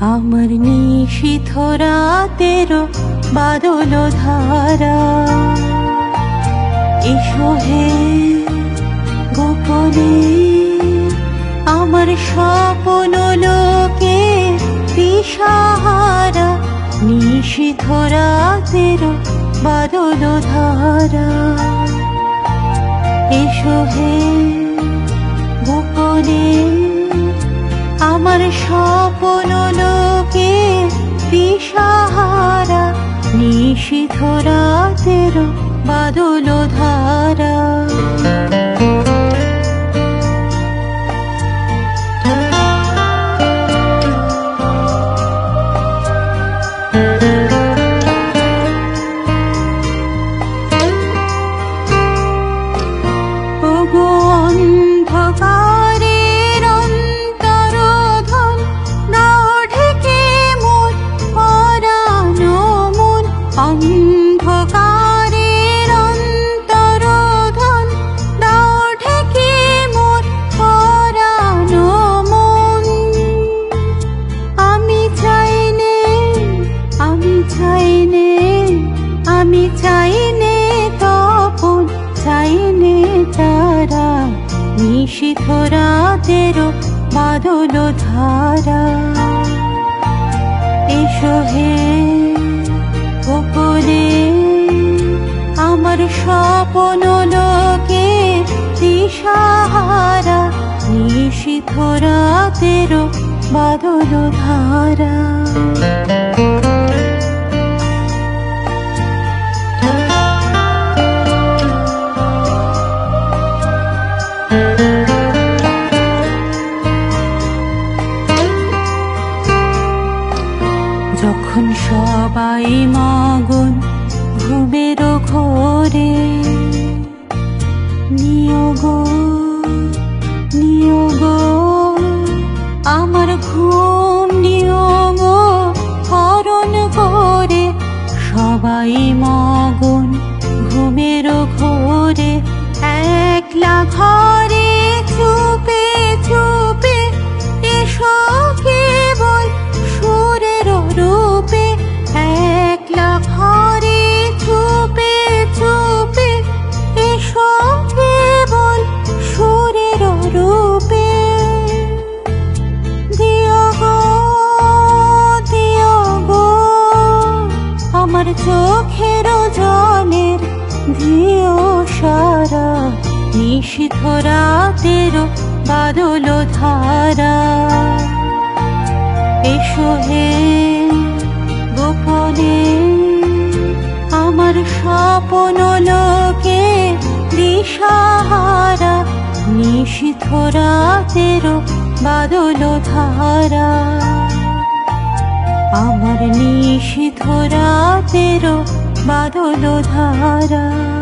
আমার নিশীথ রাতেরও বাদল ধারা। এসো হে গোপনে, আমার স্বপ্ন লোকে দিশাহারা। নিশীথ রাতেরও বাদল ধারা। এসো হে গোপনে। আমার স্বপ্ন লোকে দিশাহারা নিশীথ রাতের বাদল ধারা। চাইনে তপন, চাইনে তারা নিশীথ রাতেরও বাদল ধারা। এসো হে গোপনে, আমার স্বপ্ন লোকে দিশাহারা নিশীথ রাতেরও বাদল ধারা। যখন সবাই মগন ঘুমের ঘোরে। নিয়োগ নিয়োগ আমার ঘুম নিয়োগ হরণ করে সবাই মগন ঘুমের নিশীথ রাতের বাদল ধারা। এসো হে গোপনে, আমার স্বপ্ন লোকে দিশাহারা। নিশীথ রাতের বাদল ধারা। আমার নিশীথ রাতের বাদল ধারা।